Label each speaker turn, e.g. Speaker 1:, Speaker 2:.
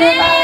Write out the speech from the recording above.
Speaker 1: Hallelujah.